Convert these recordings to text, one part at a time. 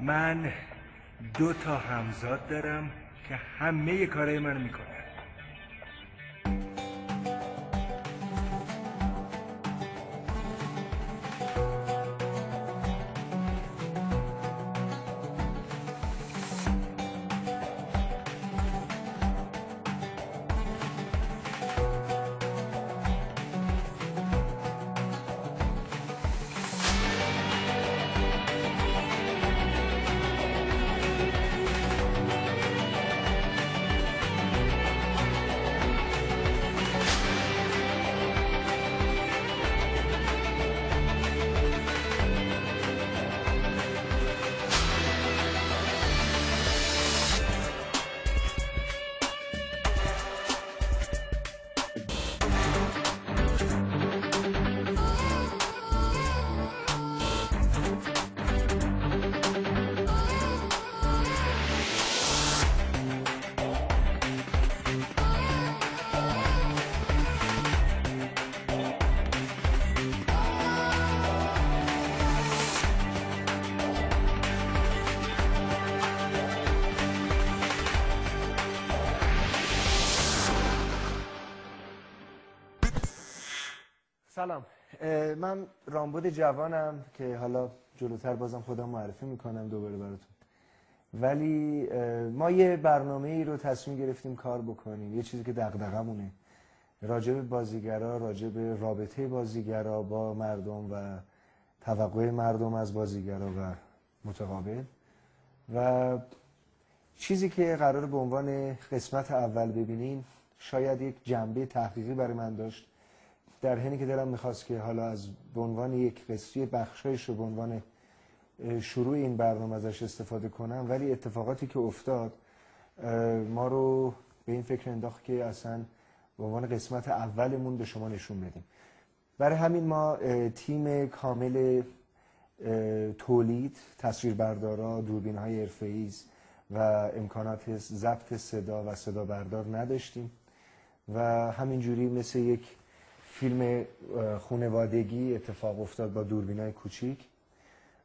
من دو تا همزاد دارم که همه کارهای منو می‌کنن. سلام. من رامبد جوانم که حالا جلوتر بازم خودم معرفی می‌کنم دوباره براتون. ولی ما یه برنامه ای رو تصمیم گرفتیم کار بکنیم. یه چیزی که دغدغمونه راجع به بازیگرا راجع به رابطه بازیگرا با مردم و توقع مردم از بازیگرا و متقابل. و چیزی که قرار به عنوان قسمت اول ببینین شاید یک جنبه تحقیقی برای من داشت. در حینی که دلم می‌خواست که حالا از به عنوان یک قصه بخشایش به عنوان شروع این برنامه ازش استفاده کنم ولی اتفاقاتی که افتاد ما رو به این فکر انداخت که اصلا به عنوان قسمت اولمون به شما نشون بدیم. برای همین ما تیم کامل تولید تصویربردارا دوربین های ارفیز و امکانات ضبط صدا و صدا بردار نداشتیم و همینجوری مثل یک فیلم خونوادگی اتفاق افتاد با دوربینای کوچیک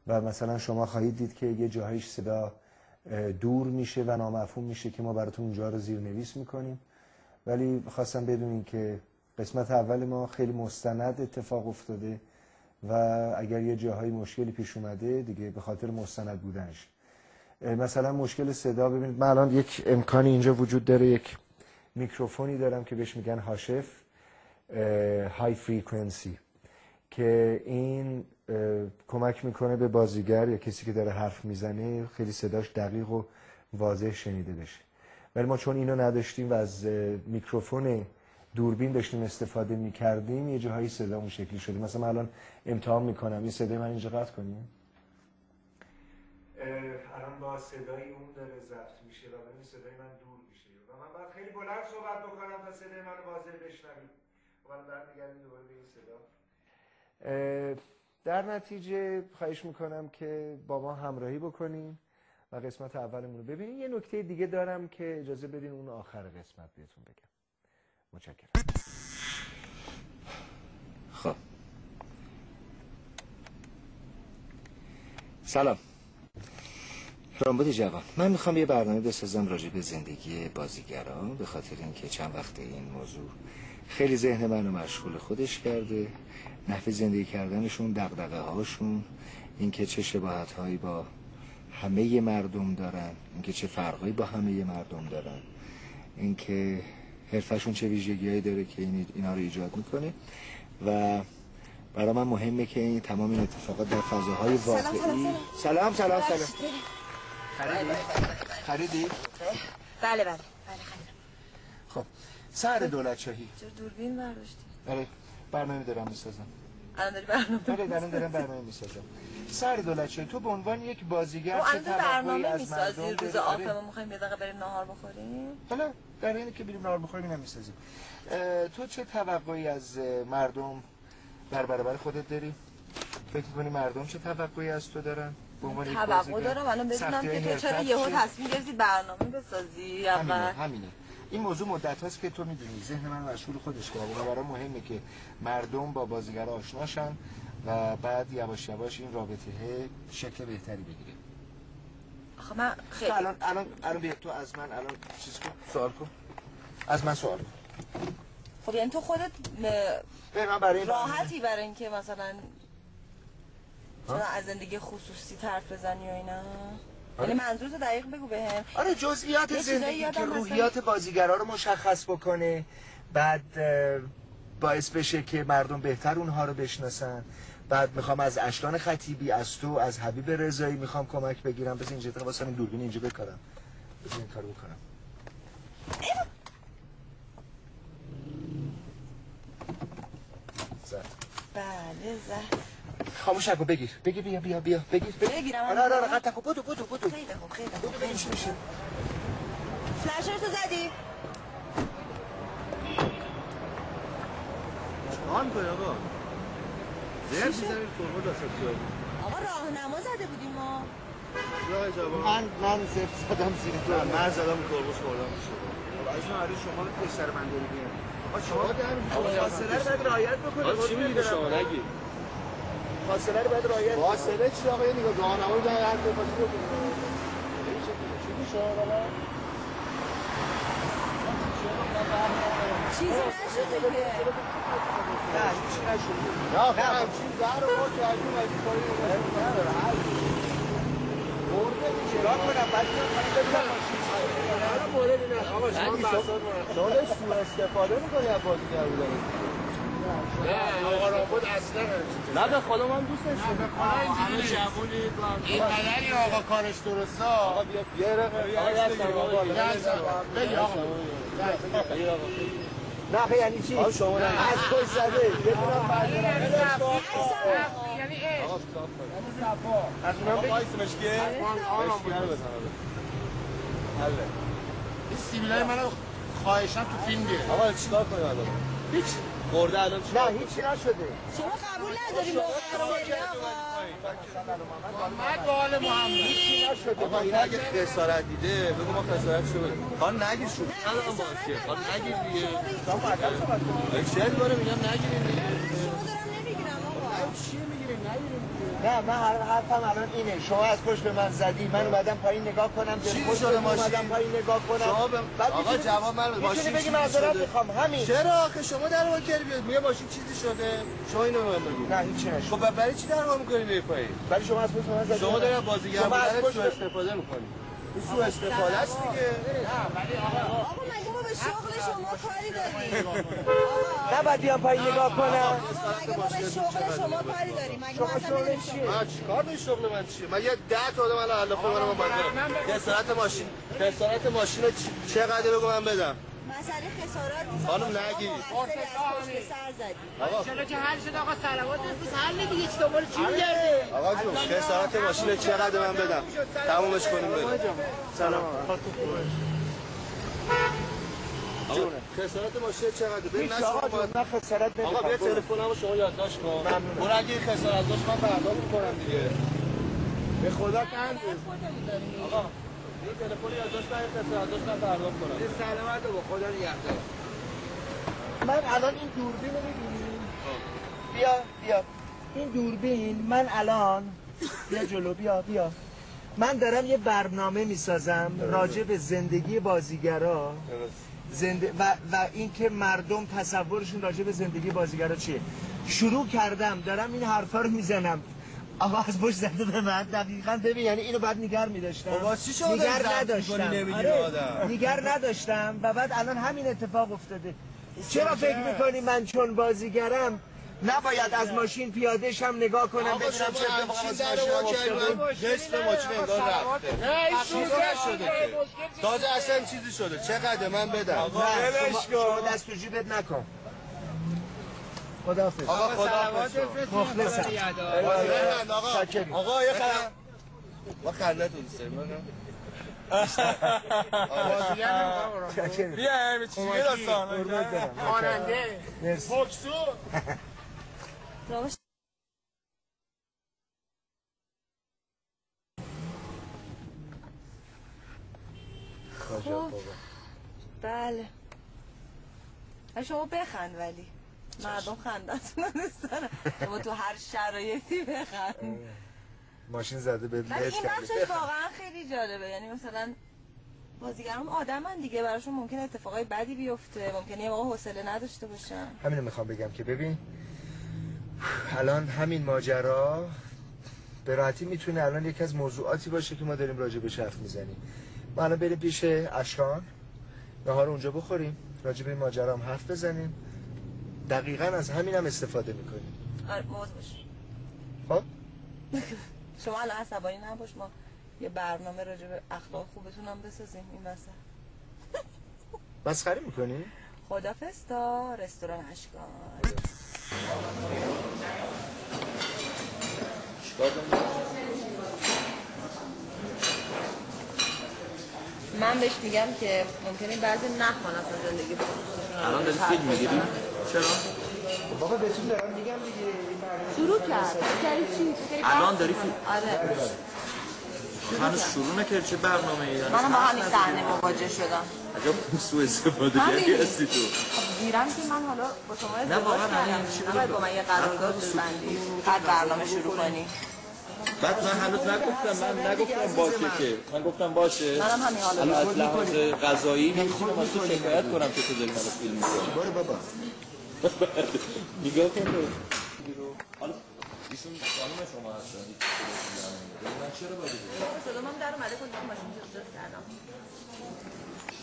و مثلا شما خواهید دید که یه جاهایش صدا دور میشه و نامفهوم میشه که ما براتون اونجا رو زیر نویس می‌کنیم. ولی خواستم بدونین که قسمت اول ما خیلی مستند اتفاق افتاده و اگر یه جاهای مشکلی پیش اومده دیگه به خاطر مستند بودنش. مثلا مشکل صدا ببینید من الان یک امکانی اینجا وجود داره یک میکروفونی دارم که بهش میگن هاشف. های فریکونسی که این کمک می‌کنه به بازیگر یا کسی که داره حرف می‌زنه خیلی صداش دقیق و واضح شنیده بشه. ولی ما چون اینو نداشتیم و از میکروفون دوربین داشتیم استفاده می‌کردیم یه جاهایی صدا اون شکلی شده. مثلا من الان امتحان می‌کنم. این صدای من اینجا قطع کنیم الان با صدای اون داره ضبط میشه و این صدای من دور میشه. و من باید خیلی بلند صحبت بکنم تا صدای من واضح بشنوید در نتیجه خواهش می‌کنم که با ما همراهی بکنیم و قسمت اولمون رو ببینیم یه نکته دیگه دارم که اجازه بدین اون آخر قسمت بهتون بگم. متشکرم. خب. سلام. رامبد جوان. من می‌خوام یه برنامه بسازم راجع به زندگی بازیگران به خاطر اینکه چند وقته این موضوع خیلی ذهن منو مشغول خودش کرده. نحوه زندگی کردنشون دقدقه هاشون اینکه چه شباهت هایی با همه مردم دارن اینکه چه فرقایی با همه مردم دارن اینکه حرفشون چه ویژگی داره که این اینا رو ایجاد می‌کنه. و برای من مهمه که این تمام این اتفاقات در فضاهای واقعی سلام. سلام سلام خریدی؟ خریدی؟ بله بله. خب. سر دولت شاهی چرا دوربین برداشتی؟ آره برنامه دارم می‌سازم الان داری برنامه آره دارم دارم برنامه می‌سازم سر دولت شاهی تو به عنوان یک بازیگر چه توقعی برنامه از می‌سازی روز؟ آخر آره. ما می‌خوایم یه دقیقه بریم نهار بخوریم حالا در اینه که بریم نهار بخوریم اینم می‌سازیم تو چه توقعی از مردم در برابر خودت داری؟ فکر کنی مردم چه توقعی از تو دارن؟ توقع؟ دارم الان بدونم که تو چرا یهو؟ تصمیم گرفتی برنامه بسازی همینه اول همینه این موضوع مدت هاست که تو می‌دونی ذهن من مشغول خودش کرده و برای مهمه که مردم با بازیگر آشناشن و بعد یواش یواش این رابطه شکل بهتری بگیره. آخه من خیلی تو الان الان الان بیا تو از من الان چیز کن سوال کن. از من سوال کن. خب یعنی تو خودت من برای راحتی برای اینکه مثلا از زندگی خصوصی طرف بزنی و اینا؟ یعنی منظور دقیق بگو بهم. آره جزئیات زندگی که روحیات بازیگرا رو مشخص بکنه بعد باعث بشه که مردم بهتر اونها رو بشناسن. بعد می‌خوام از اشکان خطیبی از تو از حبیب رضایی می‌خوام کمک بگیرم. بس اینجا تا واسه این دوربین اینجا بکارم. بس این کارو بکنم. زد. بله زه خاموش نکن بگیر. بگیر بیا بیا بیا. بگیر بگیر. بگیرم. آره آره آره. الان؟ قطع کن بودو بودو بودو خیلی خوب خیلی خوب. ببین چی میشه؟ فلشر تو زدی؟ آن کن آقا؟ زیر می‌زنیم فرما دست خیابون آقا راهنما زده بودیم ما. من من زفت زدم زیر تو. من زدم ترمز خوردم. میشه از اون آره شما رو پسر من داری میاد شما فاصله رو باید رعایت بکنید. چی میگی؟ شما نگی. فاصله رو باید رعایت فاصله چی آقا یه نگاه راهنمایی در هر طرف فاصله بکنید چی میگی شما بابا چیزی نشده که نه هیچی نشده. نه همچین در رو ما کردیم از این کاری نداره هر برده میشه. چرا کنم؟ بعد ماشین حالا موردی نه آقا شما بحثات شما داری سوء استفاده می‌کنی از بازیگر بودن نه آقا رامبد اصلا نه به خدا من دوست داشتم به خدا اینجوری جوونی این قدری آقا کارش درسته؟ آقا بیا رقم آقا یه آقا نه آخه یعنی چی؟ آقا شما نه. از پشت زده. یه دونم بردارم. از اونم بگی این سیبیلای منو خواهشم تو فیلم گیره آقا چیکار کنیم الان؟ هیچ. خورده الان نه هیچی نشده. شما قبول نداری موقع رو بری آقا محمد و آل محمد. هیچی نشده. آقا این اگه خسارت دیده بگو ما خسارت بدیم. خان نگیر شو. ندارم باشه. خان نگیر دیگه. چه داره میگم نگیریم دیگه شما دارم نمی‌گیرم آقا چیه می‌گیریم نگیریم نه من هر حرفم الان اینه. شما از پشت به من زدی. من اومدم پایین نگاه کنم. چی شده ماشین؟ اومدم پایین نگاه کنم. شما به- آقا جواب من ماشین بگی معذرت؟ می‌خوام. همین. چرا آخه؟ شما در واقع کردی بیاد. میگه ماشین چیزی شده. شما اینو به من بگو. نه هیچی نشده. خب برای چی در واقع می‌کنی به پایین؟ ولی شما از پشت من زدی. شما داری از بازیگر شما از بودن استفاده می‌کنی سوء استفاده است دیگه. آقا مگه ما به شغل شما کاری داریم؟ آقا. نباید بیام پایین نگاه کنم. مگه ما به شغل شما کاری داریم؟ مگه ما اصلا شغل چیه؟ من چیکار به شغل من چیه؟ من یه ده تا آدم الان علاقه من باید خسارت ماشین. خسارت ماشین چقدر بگو من بدم؟ مسئله خسارات نیست خانم آقا. نگی. سر زدی آقا. چرا که حل شد آقا سلوات امروز حل دیگه چی دنبال چی میگردی؟ آقا جون خسارت ماشین چقدر من بدم؟ تمومش کنیم بریم. سلام. آقا خسارت ماشین چقدر؟ ببین من آقا شما جون من خسارت آقا بیا تلفنمو شما یادداشت کن. برو اگه خسارت داشت من پرداخت می‌کنم دیگه. به خدا کند آقا. این تلفن یادداشت این پرداخت کنم. سلامت خدا نگهدار من الان این دوربین رو می‌بینی؟ بیا بیا. این دوربین من الان بیا جلو بیا بیا. من دارم یه برنامه می‌سازم راجع به زندگی بازیگرا. زنده و, و اینکه مردم تصورشون راجع به زندگی بازیگرا چیه. شروع کردم دارم این حرفا رو می‌زنم. آقا از پشت زده به من دقیقا ببین یعنی اینو بعد نگر میداشتم. خب واسه چی داری نگر نداشتم. آره،؟ نگر نداشتم و بعد الان همین اتفاق افتاده. چرا فکر می‌کنی من چون بازیگرم؟ نباید از ماشین پیاده شم نگاه کنم آقا ببینم شما چه اتفاقی ماشینم رو افتاده. نصف ماشین انگار رفته. نه این چیزی نشده که. تازه اصلا چیزی شده. چقدر؟ من بدم. نه شما, شما دست تو جیبت نکن. خداحافظ. آقا خدا مخلصم. آقا. آقا یه خنده ما خنده تو دوست داریم. بیا همه چی یه داستان. مرسی. بوکسو. راوش. خب. بله. شما بخند ولی. مردم خندتون دوست دارن. شما تو هر شرایطی بخند. ماشین زده به ولی این بخشش واقعا خیلی جالبه. یعنی مثلا بازیگران آدمن دیگه براشون ممکن اتفاقای بدی بیفته. ممکنه یه موقع حوصله نداشته باشن. همینو می‌خوام بگم که ببین الان همین ماجرا به راحتی می‌تونه الان یکی از موضوعاتی باشه که ما داریم راجع به حرف می‌زنیم. ما الان بریم پیش اشکان نهار اونجا بخوریم. راجع به این ماجرا هم حرف بزنیم. دقیقا از همین هم استفاده می‌کنیم. آره باش خب؟ شما الان عصبانی نباش ما یه برنامه راجع به اخلاق خوبتون هم بسازیم این وسط. مسخره می‌کنی؟ خدافظ تا رستوران اشکان. من بهش میگم که ممکنه بعضی نخوان اصلا زندگی الان داری فیلم می‌گیری؟ چرا؟ بابا بهتون دارم میگم دیگه؟ شروع کرد. کردی چی؟ کردی الان داری؟ فیلم- آره. هنوز شروع نکرد چه برنامه ای منم با همین صحنه مواجه شدم. عجب سوء استفاده. گری هستی تو. خب دیرم که من حالا با شما نه، ازدواج واقعا کردم. همین چی بود؟ نباید با من یه قرارداد ببندی هر برنامه شروع کنی. بعد من هنوز نگفتم من نگفتم باشه که. من گفتم باشه. منم همین حالا از لحاظ غذایی نمی‌تونم از تو شکایت کنم که تو داری منو فیلم می‌کنی. برو بابا. نگاه کن حالا ایشون خانم شما هستن من چرا باید صدا من در اومده کن ماشین جست کردم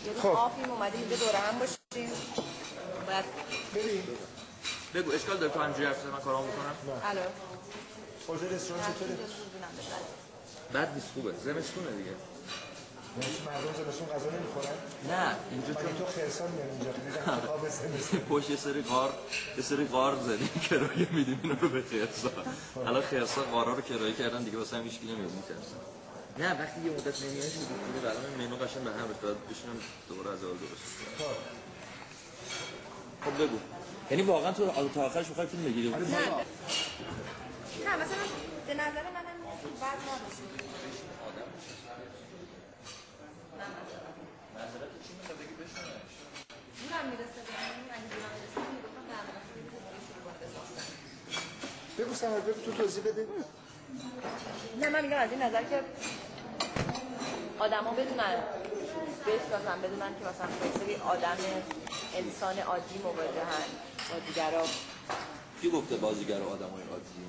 یه روز خب. آفیم اومده اینجا دوره هم باشیم باید بگو اشکال داره تو همجوری حرف من کارامو بکنم؟ الو کجا رستوران چطوره؟ بعد نیست خوبه. زمستونه دیگه. مردم زمستون غذا نمی‌خورن؟ نه اینجا مگه تو خرسان میان اینجا میگن خواب زمستون پشت یه سری غار یه سری غار زدیم کرایه میدیم اینا رو به خرسا الان خرسا غارا رو کرایه کردن دیگه واسه هم هیچ کی نمیاد میترسن نه وقتی یه مدت نمیاد دیگه برنامه منو قشنگ به هم بعد بشینم دوباره از اول درست. خب بگو. یعنی واقعا تو تا آخرش می‌خوای فیلم بگیری؟ نه نه مثلا به نظر منم می‌رسه به اگه می‌رسه می‌گفتم شروع کنه بسازن. بگو سمر بگو تو توضیح بده. نه من میگم از این نظر که آدما بدونن. بشناسن بدونن که مثلا سری آدم انسان عادی مواجهن با دیگرا کی گفته بازیگر آدمای عادی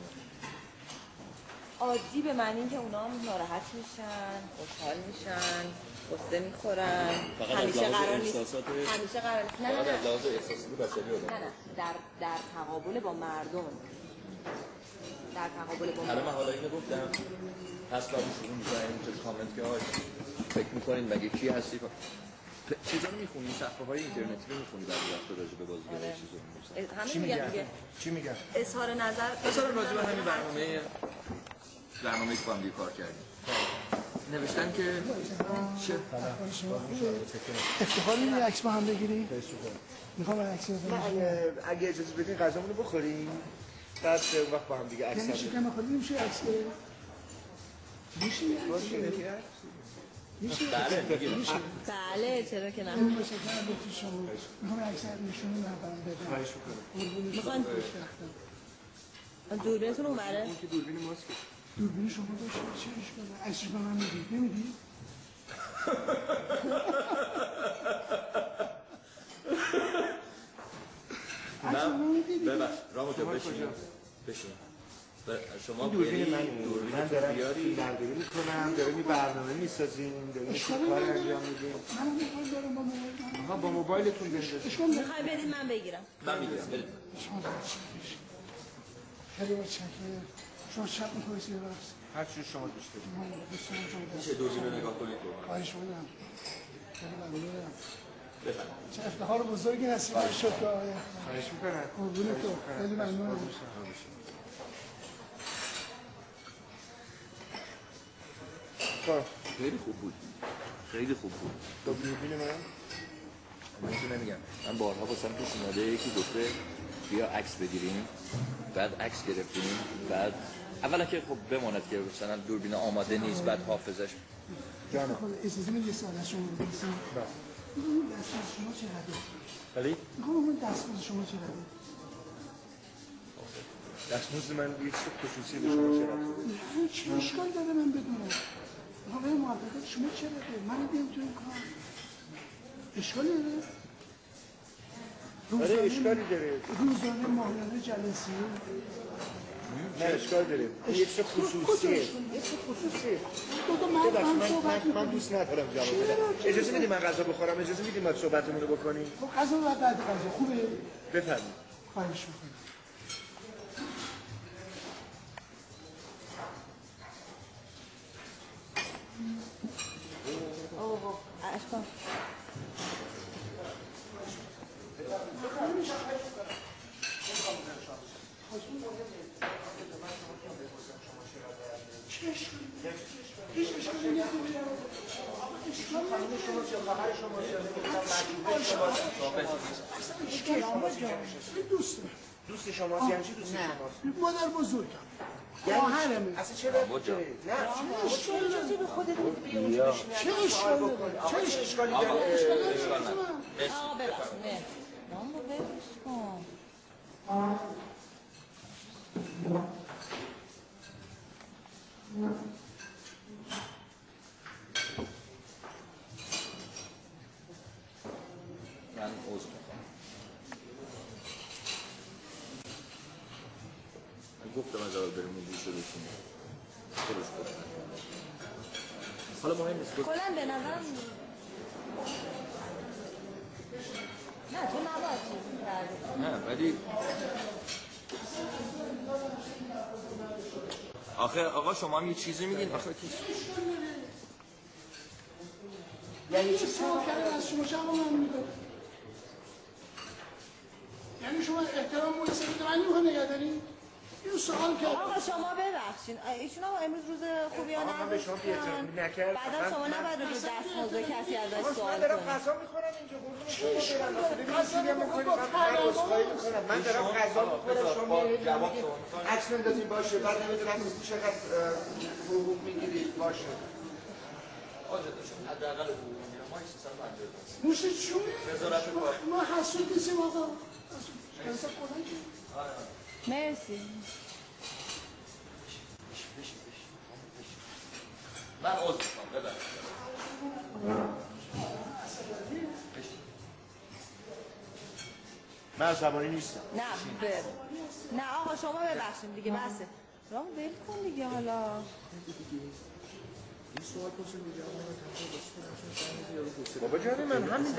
عادی به معنی که اونا هم ناراحت میشن خوشحال میشن. قصه می‌خورن همیشه قرار نیست. احساسات همیشه قرار نیست. نه نه. نه در در تقابل با مردم. در تقابل با مردم. حالا اینو گفتم. پس بعد شروع می‌کنیم تو کامنت که آی فکر می‌کنین مگه کی هستی؟ چیزا رو می‌خونی؟ صفحه های اینترنتی رو می‌خونی بعضی وقتا راجع به بازیگر آره. چیزا چی میگن چی میگن؟ اظهار نظر. مثلا راجع به همین برنامه برنامه که با هم کار کردیم. نوشتن که چه؟ افتخار میدی عکس با هم بگیری؟ می‌خوام عکس ما بزنم اگه, اگه اجازه بدین غذامون رو بخوریم. بعد اون وقت با هم دیگه عکس نمیشه عکس بگیری؟ میشه عکس بگیری؟ میشه. بله بله چرا که نه. اون باشه که گفتی شما. می‌خوام عکس نشون بدم خواهش می‌کنم. قربونش می‌خوان دوربینتون اونوره که دوربین ماسک دوربین شما داشته چیش کنه عکسش به من میدی نمیدی؟ عکس به من. ببخش. رامو تو بشین. بشین. شما دوربین من دوربین من دارم برداری می‌کنم داریم این برنامه می‌سازیم داریم کار. انجام میدیم. منم موبایل دارم با موبایل من آها با موبایلتون بندازید اشکال نداره. می‌خوای بدید من بگیرم. من می‌گیرم. برید شما خیلی متشکرم. شما شب می‌کنید بخش هر چی شما دوست دارید. میشه دوربین رو نگاه کنید؟ تو خواهش می‌کنم. خیلی ممنونم. بفرمایید. چه افتخار بزرگی هستی برای شکر آقای. خواهش می‌کنم. قربون تو. خیلی ممنونم. خب. خیلی خوب بود. خیلی خوب بود. با دوربین من؟ من چی نمیگم. من بارها واسم پیش اومده یکی گفته بیا عکس بگیریم بعد عکس گرفتیم بعد اولا که خب بماند که مثلا دوربین آماده نیست بعد حافظش. جانم. خب اجازه میدی یه سوال از شما بپرسم اون دستگاه شما چقدره می‌خوام اون دستگاه شما چقدره دستمزد من یه چیز خصوصی به شما چه داره؟ چه اشکال داره من بدونم؟ آقای محقق شما چه رده؟ من این کار. اشکالی داره؟ آره اشکالی داره روزانه ماهانه جلسه نه اشکال داره این یه چیز خصوصیه یه چیز خصوصیه من من من, من, من دوست ندارم جواب بدم. اجازه میدی من غذا بخورم؟ اجازه میدی ما صحبتمون رو بکنیم؟ خب غذا بعد بعد غذا. خوبه؟ بفرمایید. خواهش می‌کنم. اوه اشکان اشکالی دوسته دوست شماست یعنی چی دوست شماست مادر بزرگم خواهرمه اصلا چه داره؟ نه اجازه به خودت میدی چه اشکال داره چه اشکالی داره ماما ببخش کن من گفتم از اول بریم اون گوشه بشینیم خودش حالا مهم نیست کلا به نظرم نه تو نباید چیز نه ولی آخه آقا شما هم یه چیزی میگین. آخه کی یعنی چه سوال کردن؟ از شما جواب من میده یعنی شما احترام مورد سبیل من نمی‌خواه نگه دارین این سوال کرد آقا شما ببخشین ایشون هم امروز روز خوبی ها من به شما بی‌احترامی نکردم. بعدا شما نباید رو دست موضوع کسی ازش من سوال دارم کنید غذا می‌خورم اینجا قربون شما. چی. من من من دارم غذا می‌خورم. شما میگید عکس بندازین باشه. بعد نمی‌دونم چقدر حقوق می‌گیرید باشه. حداقل حقوق می‌گیرم. ما 350 موش چونه وزارت کار. ما حسود نیستیم آقا. حسود. کنن که؟ مرسی. من ببخشید. من عصبانی نیستم. نه ب... نه آقا شما ببخشید دیگه بسه رام ول کن دیگه حالا. بابا جان من همین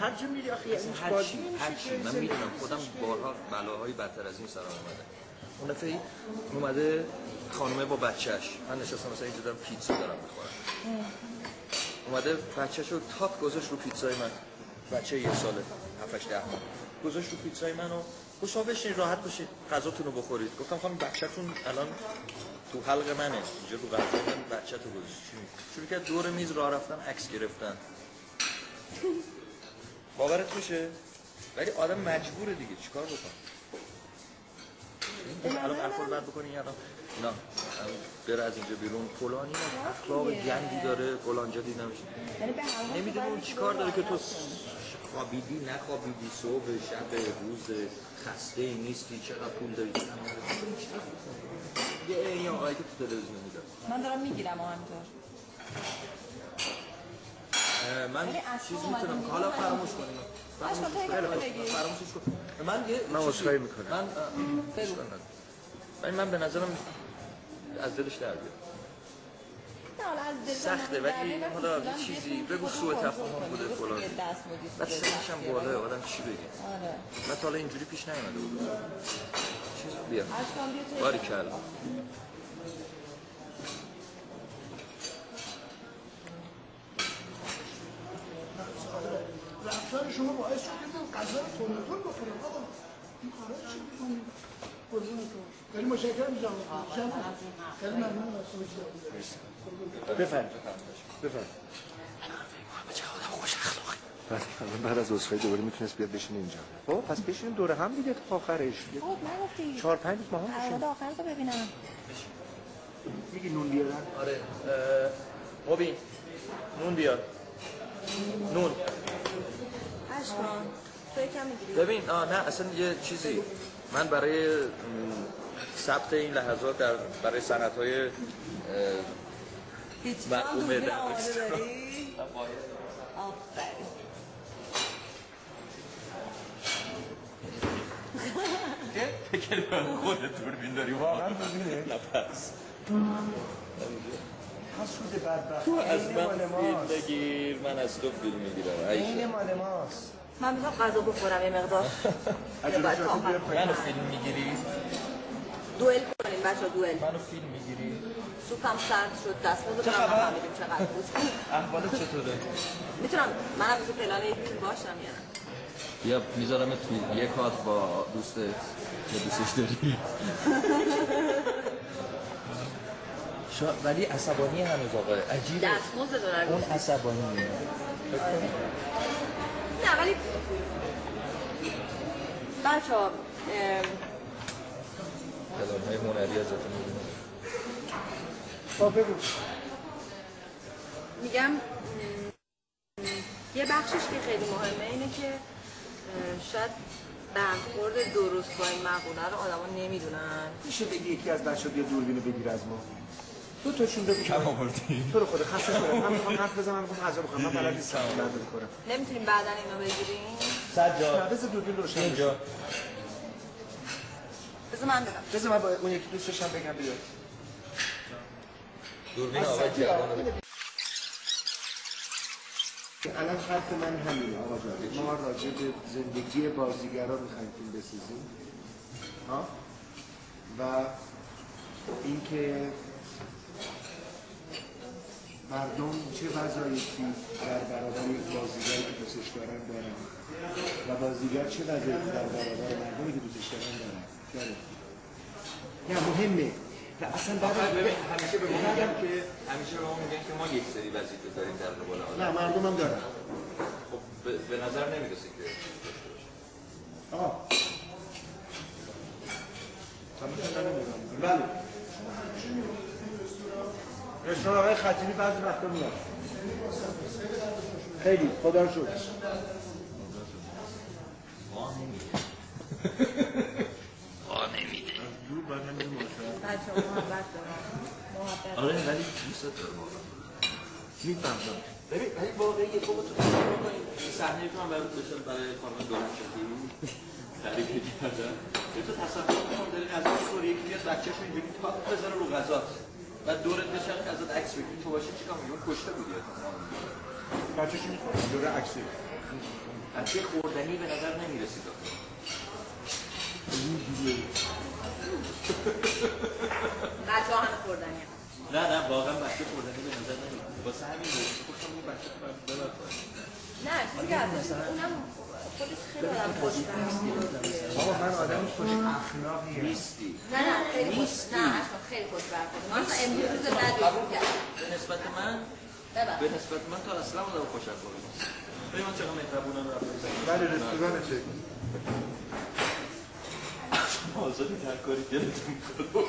هر جا میری آخه یعنی هر چی هر چی. من می‌دونم خودم بارها بلاهای بدتر از این سرم اومده. اون دفعه اومده خانمه با بچهش من نشستم مثلا اینجا دارم پیتزا دارم می‌خورم. اومده بچهش رو تاپ گذاشت رو پیتزای من. بچه یه ساله 7 ده ماه گذاشت رو پیتزای من و گفت شما بشین راحت باشید غذاتون رو بخورید. گفتم خانم بچه‌تون الان تو حلق منه. اینجا رو غذا من بچه تو گذاشت؟ شروع کرد دور میز راه رفتن عکس گرفتن. باورت میشه؟ ولی آدم مجبوره دیگه. چیکار این الان الکل بعد بکنی الان نه. بره از اینجا بیرون. فلانی اخلاق گندی داره. فلانجا دیدمش. نمی‌دونه اون چیکار داره که تو خوابیدی نخوابیدی صبح شب روز خسته نیستی چقدر پول داری. یه این آقایی که تو تلویزیون می‌داد من دارم می‌گیرم همینطور. من چیز می‌تونم. حالا فراموش کنیم. باش کن، من یه من عذرخواهی می‌کنم. من من به نظرم از دلش در بیاد سخته، ولی حالا یه چیزی بگو سوء تفاهم. بوده، فلان. بعد سنش هم. بالاه آدم چی بگه؟ آره. من تا حالا اینجوری پیش نیومده بود. چیز بیا. اشکان بیا باری کلا. رفتار شما باعث شد که من غذا رو تونتون بخورم آقا این کارا چی می‌کنی قربونتون خیلی متشکرم جناب جناب. خیلی ممنون بله الان بعد از عذرخواهی دوباره می‌تونست بیاد بشینه اینجا. خب پس بشینیم دوره هم دیگه تا آخرش. خب نگفتی. چهار پنج با هم بشینیم. آخر تو ببینم. میگی نون بیارن؟ آره مبین نون بیار. نون. اشکان تو یکم می‌گیری. ببین آه نه اصلا یه چیزی. من برای ثبت این لحظات در برای سنت های داری؟ آفرین فکر کنم خودت دوربین داری؟ واقعا ببینه نه پس حسود بدبخت تو از من مال فیلم بگیر من از تو فیلم می‌گیرم. عین مال ماست. من می‌خوام غذا بخورم یه مقدار. منو فیلم می‌گیری؟ دوئل کنیم بچه دوئل منو فیلم می‌گیری سوپم سرد شد دست کنم؟ نفهمیدیم چقدر بود احوالت چطوره می‌تونم منم بسه پلان یک فیلم باشم یا نه یا می‌ذارم تو یه کات با دوست که دوستش داری شا... ولی عصبانی هنوز آقا عجیبه دست موزه دارم اون عصبانی نه ولی بچه کلام های هنری ازتون می‌بینم. با بگو. میگم یه بخشش که خیلی مهمه اینه که شاید برخورد درست با این مقوله رو آدما نمی‌دونن. میشه بگی یکی از بچه بیا دوربینو بگیر از ما؟ دو تاشون بگو. کم آوردی. تو رو خدا خسته شدم. من می‌خوام حرف بزنم من می‌خوام غذا بخورم من بلد نیستم. برداری کنم نمی‌تونیم بعدا اینو بگیریم؟ سجاد بذار دوربین روشن بشه. اینجا بذار من بدم. بذار من با اون یکی دوستشم بگم بیاد. دوربین رو الان حرف من همینه آقا جان. ما راجع به زندگی بازیگرا می‌خوایم فیلم بسازیم. ها؟ و اینکه مردم چه وظایفی در برابر یک بازیگری که دوستش دارن دارن و بازیگر چه وظایفی در برابر مردمی که دوستش دارن نه مهمه. و اصلا بعد همیشه به ما میگن که همیشه به ما میگن که ما یک سری وظیفه داریم در قبال آدم. نه مردم هم دارن. خب به- نظر نمی‌رسه که آقا. بله. رستوران آقای خطیبی بعضی وقتا میاد. خیلی خدا رو شکر بچه ها محبت دارن. محبت آره ولی دوست دارم. می‌فهمم. ببین ولی واقعا یه بابا تو صحنه که من برای بشم برای خانم دولت شدی تعریف کردم یه تو تصور کن داری غذا می‌خوری یکی بیاد بچه‌ش رو اینجوری پاک بذاره رو غذات و دورت بشن که ازت عکس بگیری تو باشی چیکار میگی اون کشته بودی بچه چی می‌خواد دوره عکسی بچه خوردنی به نظر نمی‌رسید بچه همه خوردنی هم. نه نه واقعا بچه خوردنی به نظر نمی‌رسید واسه همین بود. گفتم اون بچه. نه که اصلا اونم خودش خیلی آدم خوشبخت آقا من آدم خوش اخلاقیه. نیستی. نه نه خیلی خوش نه اصلا خیلی خوش برخورد من اصلا امروز روز کرد به نسبت من؟ به نسبت من تا اصلا آدم خوش اخلاقی نیست ببین من چقدر مهربونم رفتم بله رستوران چه آزادی هر کاری دلتون کنه.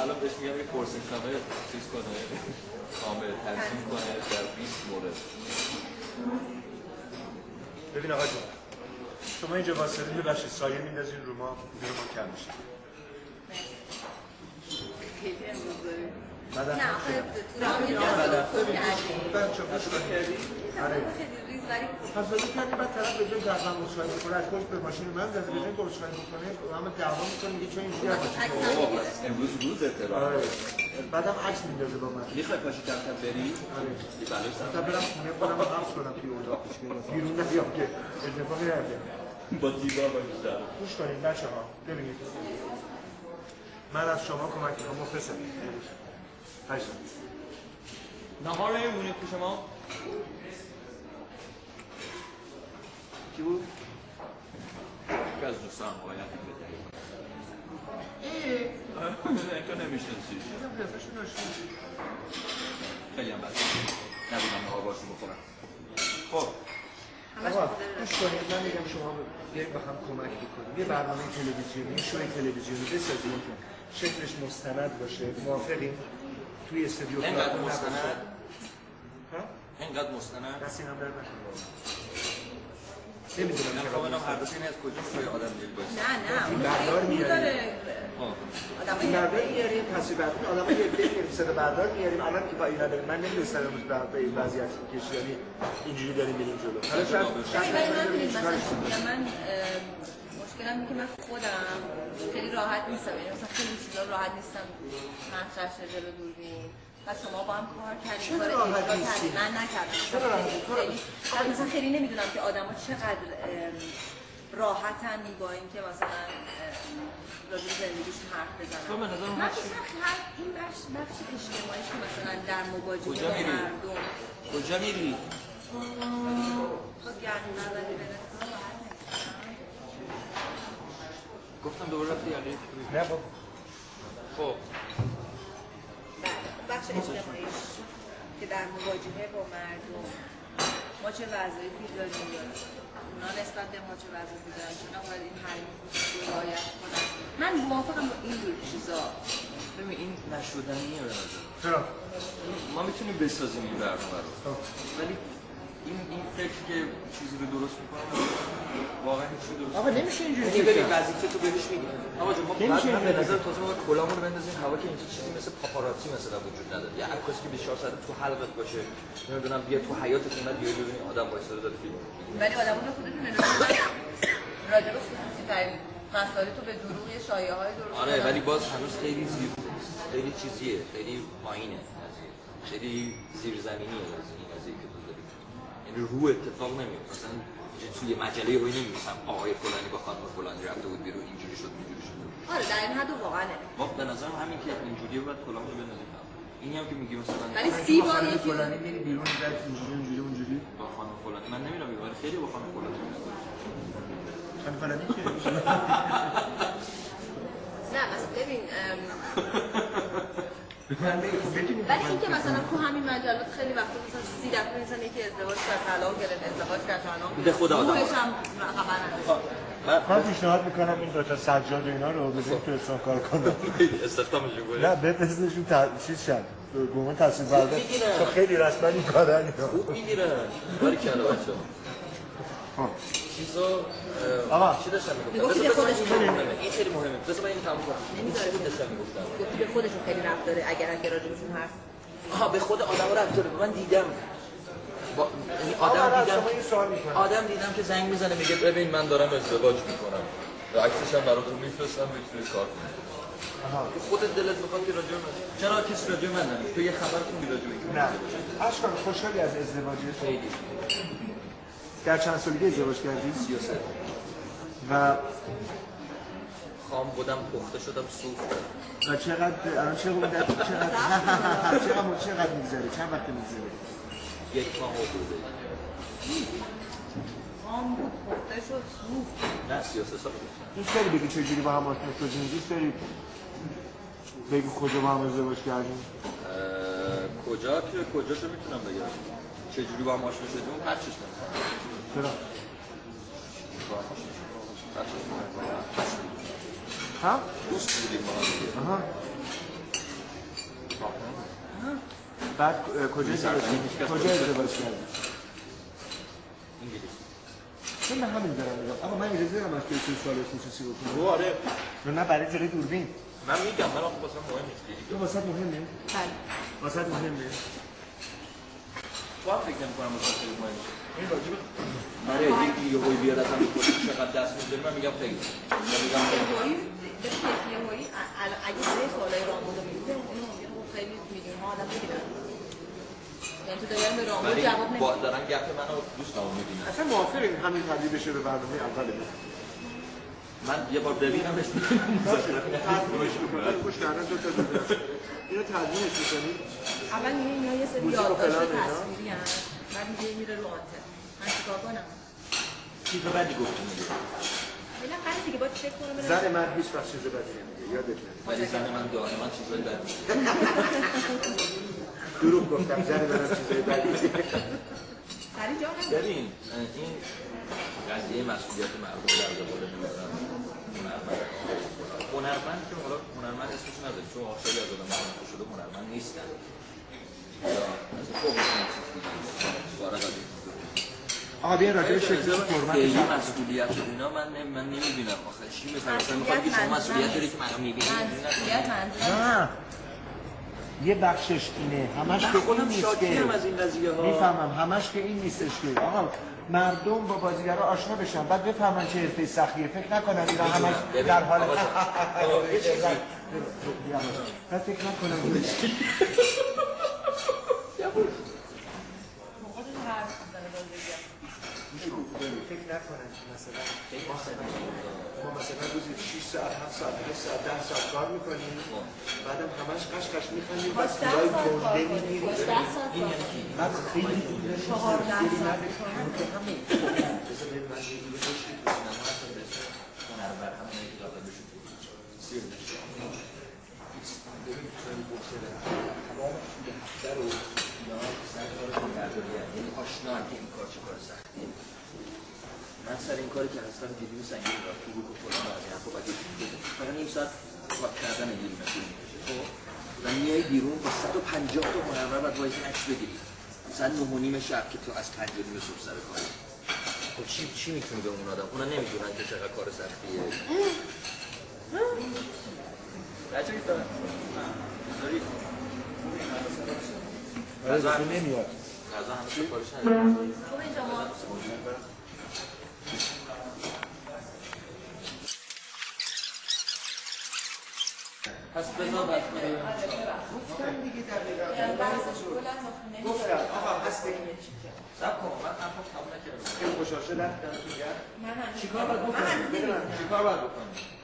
الان بهش میگم یه پرسش نامه چیز کنه کامل تنظیم کنه در 20 مورد. ببین آقا جون شما اینجا واسه ببخشید سایه میندازین رو ما دور ما کم میشه. خیلی نه آخه تو راه یه تصادف کردیم بعد شما گوش کنید. آره خیلی ریز ولی پس ولی کردی بعد طرف به جای دقیقا گوشخایی بکنه از خودش به ماشین من زده به جای گوشخایی بکنه همه دعوا می‌کنه میگه چون اینجوری عکس امروز روز احترام. آره. بعدم عکس میندازه با من. می‌خوای پاشی کم کم بری؟ آره. سر. تا برم خونه خودم حبس کنم توی اتاق. بیرون نیام که. اتفاقی نیفته با دیوار با بیشتر گوش کنید بچه ها ببینید. من از شما کمک می‌خوام مخلصم. هشت. نهار نمیمونه پیش ما کی بود؟ یکی از دوستان باید بدهی تو نمیشنسی خیلی هم بد نبودم نهار باشون بخورم. خب. آقا گوش کنید من میگم شما بیاید با هم کمک بکنید یه برنامه تلویزیونی یه شوی تلویزیونی بسازیم که شکلش مستند باشه موافقیم. توی استودیو نباشه. مستند؟ ها؟ اینقدر مستند؟ دستی هم درد نکنه. نمی‌دونم چقدر می‌خوام بدونم هر دو تا از کجا آدم باشه. نه نه بردار آه. آدم بردار میاریم تصویر بردار آدم یه میاریم صدا بردار میاریم الان که با اینا داریم من نمی‌دونستم امروز به به این وضعیت کشی یعنی اینجوری داریم میریم جلو. حالا شاید شاید ولی من مشکلم اینه که من خودم خیلی راحت نیستم. یعنی مثلا خیلی چیزا راحت نیستم. مطرح شه جلو دوربین. و شما با هم کار کردید چرا کار راحت اجرا نیستی؟ کردید من نکردم چرا مثلا خیلی نمی‌دونم که آدما چقدر راحتن با اینکه مثلا راجع به زندگیشون حرف بزنن تو به نظر من هر این بخش بخش اجتماعی که مثلا در مواجهه کجا با میری؟ مردم کجا میری؟ تو گرد نزدی به راحت نیستم. گفتم دوباره رفتی علی نه بابا خب بخش اجتماعی که در مواجهه با مردم ما چه وظایفی داریم؟ اونا نسبت به ما چه وظایفی دارن چون باید این حریم رعایت کنن؟ من موافقم با این جور چیزا. ببین این نشدنیه به نظر چرا؟ ما می‌تونیم بسازیم این برنامه رو. ولی این این فکر که چیزی رو درست می‌کنه واقعا هیچ چیزی درست آقا نمیشه اینجوری یعنی فکر ببین. وظیفه تو بهش میگی آقا جون ما نمیشه بعد به اینجوری نظر تازه باید کلامون رو بندازیم هوا که اینجا چیزی مثل پاپاراتی مثلا وجود نداره یه عکاسی که 24 ساعت تو حلقت باشه نمی‌دونم بیا تو حیاتت اومد بیای ببینی آدم وایساده داره فیلم. ولی آدم رو خودتون راجع به خصوصی ترین مسائل تو به دروغ یه شایعه های درست آره. ولی باز هنوز خیلی زیر خیلی چیزیه خیلی پایینه. خیلی زیرزمینیه قضیه این قضیه که تو داری یعنی رو اتفاق نمیفته مثلا توی مجله روی نمی‌نویسم آقای فلانی با خانم فلانی رفته بود بیرون اینجوری شد اینجوری شد. آره در این حد واقعا. ما به نظرم همین که اینجوریه باید کلامو رو بندازیم اینی هم که میگی مثلا ولی سی بار یکی فلانی میری بیرون میاد اینجوری اونجوری اونجوری با خانم فلانی. من نمیرم بیرون خیلی با خانم فلانی. خانم فلانی که نه مثلا ببین ولی اینکه مثلا تو همین مجلات خیلی وقتا مثلا سی دفعه مثلا یکی ازدواج کرد طلاق گرفت ازدواج کرد طلاق به خدا آدم. روحش هم خبر نداره. من پیشنهاد می‌کنم این دوتا سجاد و اینا رو بزنیم تو اسم کار کنم. استخدامش کنه نه بفرستشون تا چیز شد. عنوان تصویر می‌گیرن. چون خیلی رسما این کارن اینا خوب می‌گیرن. باری کنه بچه خب. چیزا آقا. چی داشتم می‌گفتم به خودش این خیلی مهمه این خیلی مهمه. بذار من این تموم کنم. این چی داشتم می‌گفتم گفتی به خودشون خیلی رفت داره اگر اگه راجبشون حرف. آها به خود آدم رفت داره. من دیدم. با... یعنی آدم من دیدم آدم دیدم که زنگ می‌زنه میگه ببین من دارم ازدواج می‌کنم. و عکسش هم براتون میفرستم می‌تونید کار کنید تو خودت دلت می‌خواد که راجع من چرا کسی راجع من نمیگه تو یه خبر خوندی راجع این نه. اشکان خوشحالی از ازدواج خیلی. در چند سالگی ازدواج کردی؟ 33 و خام بودم پخته شدم سوختم و چقدر الان چه مدت چقدر چقدر چقدر میگذره؟ چند وقت میگذره؟ یک ماه حدوده عام بود پخته شد سوخت. نه 33 سال دوست داری بگی چجوری با هم آشنا شدیم؟ دوست داری بگی کجا با هم ازدواج کردیم؟ کجا؟ که کجاشو می‌تونم بگم؟ چجوری با هم آشنا شدیم؟ هر چیز. نمی‌دونم. چرا. ها. آها بعد کجا؟ کجا ازدواج کردی انگلیس چون به همین دارم میگم اما من اجازه دارم از توی سوال خصوصی بکنم آره نه برای جلوی دوربین من میگم من آخه واسه مهم نیست. تو واسط مهمه بله واسط مهمه تو هم فکر نمی‌کنم واسه خیلی مهم باشه. این راجبه آره یکی یه هوی بیاد اصلا چقدر دست می‌ذاری من میگم خیلی. من میگم یهویی یهویی اگه یه سوالای اون ممکنه خب خیلی. میلیون ها آدم یعنی تو داری به رامبد ولی جواب با نمیدی دارن گپ منو دوست می‌بینن. اصلا موافقین همین تبدیل بشه به برنامه اول من یه بار ببینم. خوش کردن دو تا دو تا اینو تدوینش می‌کنی؟ اول میگه اینا یه سری یادداشت؟ تصویری بعد میگه میره رو آنتن من چیکار کنم؟ چیز بدی گفتی میگه. بالاخره دیگه باید چک کنم زن من هیچ وقت چیز بدی نمیگه. یادت نمیاد. ولی زن من داره من چیزایی بد میگه. دروغ گفتم زن منم چیزای بدی میگه. سری جا نمیاد ببین این قضیه مسئولیت مردم در قبال هنرمند هنرمند که حالا هنرمند اسمش نداره. چون خیلی از آدم هنرمند شده هنرمند نیستن. آقا بیا راجع به شکل فرمت خیلی. مسئولیت و اینا من نمی- من نمی‌بینم آخه چی مثلا مثلا می‌خواد که شما مسئولیت داری که منو می‌بینی مسئولیت نه یه بخشش اینه همش که این نیست شاکرم از که این قضیه ها می‌فهمم همش که این نیستش که آقا مردم با بازیگرا آشنا بشن بعد بفهمن چه حرفه سختیه فکر نکنن اینا همش در حال بعد فکر نکنن فکر نکنن که مثلا ما مثلا روزی 6 ساعت ساعت 8 ساعت 10 ساعت کار می‌کنیم بعدم همش قشقش میخندیم بعد پولای گنده می‌گیریم بعد خیلی طول نشیم همه من سر این کاری که هستم جدی و سنگین دارم تو و فلان از این حرفا بده فقط نیم ساعت کار کردن یه دونه فیلم می‌کشه خب و میای بیرون با 150 تا هنرمند باید وایسی عکس بگیری مثلا نه و نیم شب که تو از پنج و نیم صبح سر کاری خب چی چی می‌تونی به اون آدم اونا نمی‌دونن که چقدر کار سختیه. actually the غذا نمیاد غذا همیشه پارش پس بذار بعد گفتم دیگه دقیقا گفتم آقا پس دیگه سب کن من هم چیکار باید بکنم چیکار باید بکنم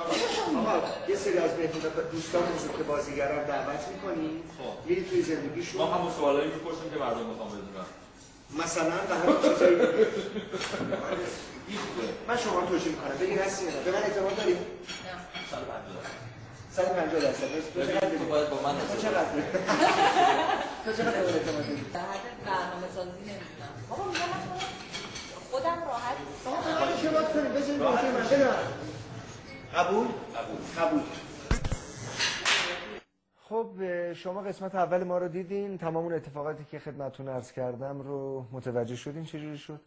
آقا یه سری از مهمون دوستانمون که بازیگران دعوت می‌کنیم خب. میری توی زندگیشون؟ ما همون سوالایی می‌پرسیم که مردم می‌خوام بدونن. مثلا به همین چیزایی من شما توجیه می‌کنم. بگیر هستی یا نه. به من اعتماد داریم 150 درصد. تو چقدر تو داری؟ باید با من تو چقدر؟ تو چقدر من اعتماد داری؟ در حد برنامه سازی نمی‌دونم. بابا میگم من خودم- راحت فقط اشتباه کنیم بدونم قبول؟ قبول. خب شما قسمت اول ما رو دیدین تمام اون اتفاقاتی که خدمتتون عرض کردم رو متوجه شدین چجوری شد؟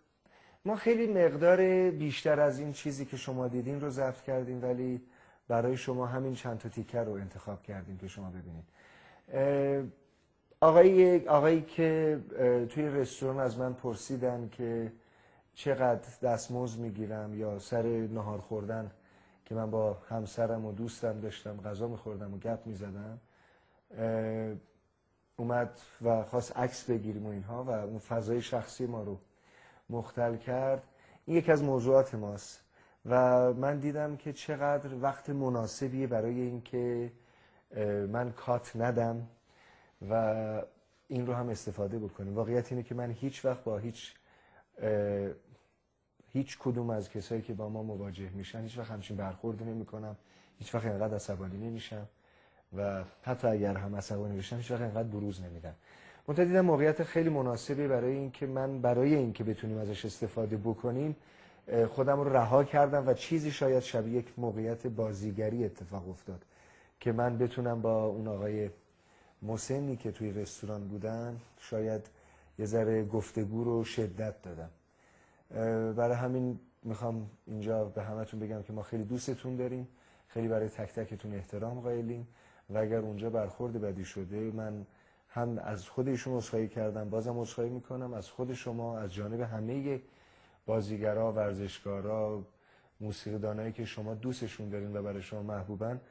ما خیلی مقدار بیشتر از این چیزی که شما دیدین رو ضبط کردیم ولی برای شما همین چند تا تیکه رو انتخاب کردیم که شما ببینید. آقایی آقایی که توی رستوران از من پرسیدن که چقدر دستمزد می‌گیرم یا سر نهار خوردن که من با همسرم و دوستم داشتم غذا میخوردم و گپ می‌زدم اومد و خواست عکس بگیریم و اینها و اون فضای شخصی ما رو مختل کرد. این یکی از موضوعات ماست و من دیدم که چقدر وقت مناسبیه برای اینکه من کات ندم و این رو هم استفاده بکنیم واقعیت اینه که من هیچ وقت با هیچ هیچ کدوم از کسایی که با ما مواجه میشن هیچ وقت همچین برخورد نمی کنم هیچ وقت اینقدر عصبانی نمیشم. و حتی اگر هم عصبانی بشم هیچ وقت اینقدر بروز نمیدم. منتها دیدم موقعیت خیلی مناسبی برای اینکه من برای اینکه بتونیم ازش استفاده بکنیم خودم رو رها کردم و چیزی شاید شبیه یک موقعیت بازیگری اتفاق افتاد که من بتونم با اون آقای مسنی که توی رستوران بودن شاید یه ذره گفتگو رو شدت دادم. برای همین می‌خوام اینجا به همتون بگم که ما خیلی دوستتون داریم. خیلی برای تک تکتون احترام قائلیم. و اگر اونجا برخورد بدی شده من هم از خود ایشون عذرخواهی کردم بازم عذرخواهی می‌کنم. از خود شما از جانب همه بازیگرا ورزشکارا موسیقیدانایی که شما دوستشون دارین و برای شما محبوبن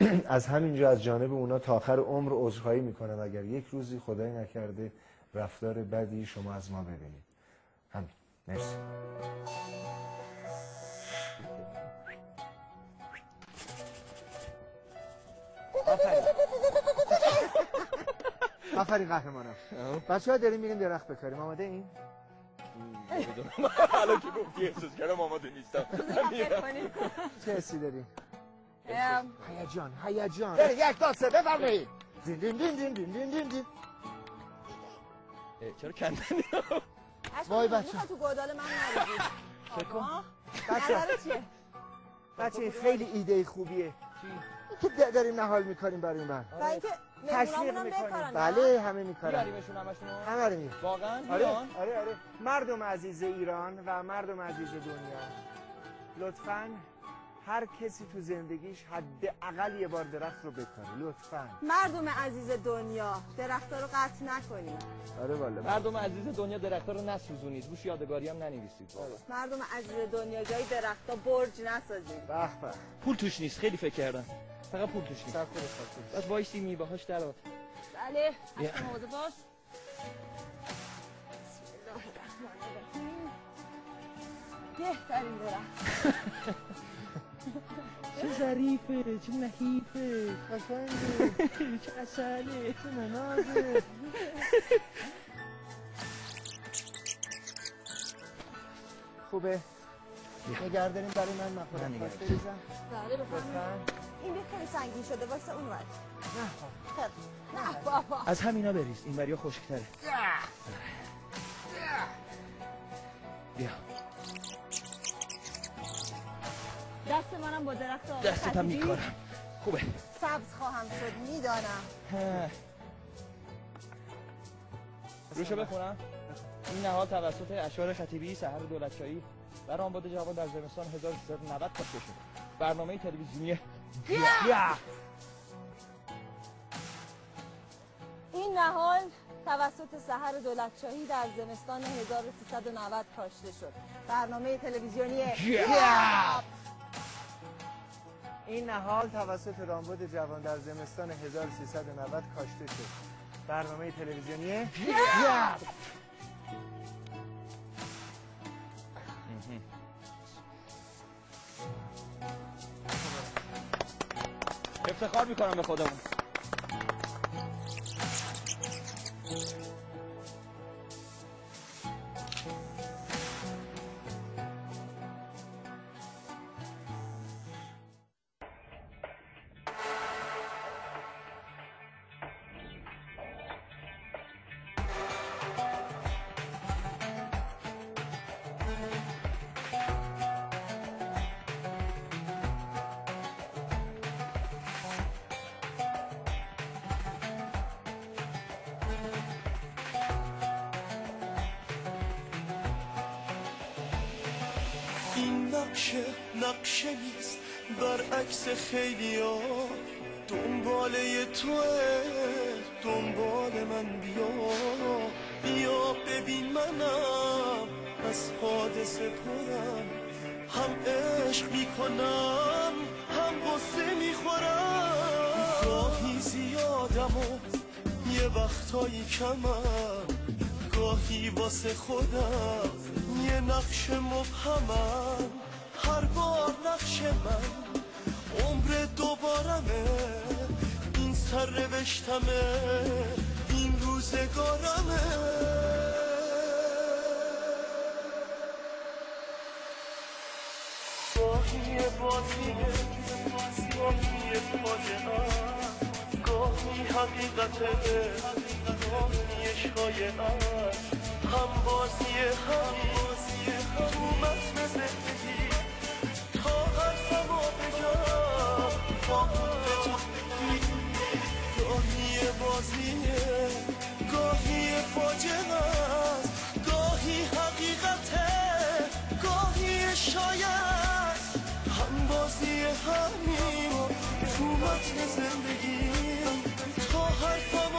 از همینجا از جانب اونا تا آخر عمر عذرخواهی می‌کنم. اگر یک روزی خدای نکرده رفتار بدی شما از ما ببینید. همین. مرسی آفرین. آفرین قهرمانم بچه ها داریم میریم درخت بکاریم آماده این؟ حالا که گفتی احساس کردم آماده نیستم. چه حسی داری؟ هیجان هیجان. یک داسته بفرمایید. دین دین دین دین دین دین دین. چرا کندنی؟ وای بچه تو گودال من نریزی آه؟ بچه خیلی ایده خوبیه. این که داریم نهال می‌کنیم برای این بر و اینکه تشویق مهمونامونم می‌کنیم. بله همه همشون. همه رو میاریم. واقعا؟ آره آره آره. مردم عزیز ایران و مردم عزیز دنیا. لطفا هر کسی تو زندگیش حداقل یه بار درخت رو بکاره لطفا. مردم عزیز دنیا درختها رو قطع نکنید. آره والا. مردم عزیز دنیا درختها رو نسوزونید روش یادگاری هم ننویسید. واقعا. مردم عزیز دنیا جای درختها برج نسازید. به به. پول توش نیست خیلی فکر کردم. فقط پول توش نیست. کنید. بس وایسی میوه‌هاش در آورد. بله. اصلا باش بسم الله الرحمن الرحیم. بهترین درخت. چه ظریفه چه نحیفه. قشنگه چه اصله چه نازه خوبه؟ نگرداریم برای من من مخورم بریزم بله این بیت خیلی سنگین شده واسه اون ور. خب. نه. بابا. از همینا بریز. این وریا خشکتره دست منم با درخت آقا دستتم خطیبی؟ میکارم. خوبه. سبز خواهم شد می‌دانم. روشو بخونم. این نهال توسط اشعار خطیبی سحر دولتشاهی و رامبد جوان در زمستان 1390 کاشته شد. برنامه تلویزیونی این نهال توسط سحر دولتشاهی در زمستان 1390 کاشته شد. برنامه تلویزیونی این نهال توسط رامبد جوان در زمستان 1390 کاشته شد. برنامه تلویزیونی افتخار می‌کنم به خودمون. خیلی ها دنباله توه دنبال من بیا. بیا ببین منم از حادثه پرم. هم عشق می‌کنم هم غصه می‌خورم. گاهی زیادم و یه وقتایی کمم. گاهی واسه خودم یه نقش مبهمم. هر بار نقش من عمر دوبارمه این سر روشتمه این روزگارمه. گاهی یه بازیه گاهی فاجعه گاهی حقیقته گاهی شایعه هم بازی هم بازی تو متن گاهی فاجعه است گاهی حقیقته گاهی شاید. هم بازی همین تو متن زندگی تا حرفم